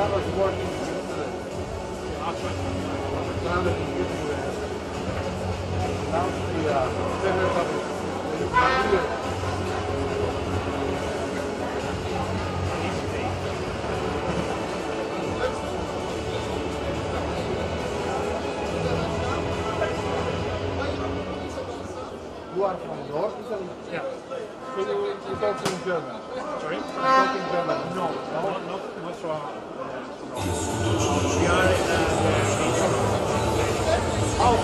that You are from North Italy? Yeah. So you talk in German? Sorry? Ah,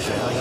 to,